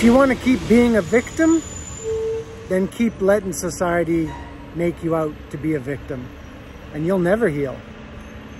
If you want to keep being a victim, then keep letting society make you out to be a victim and you'll never heal.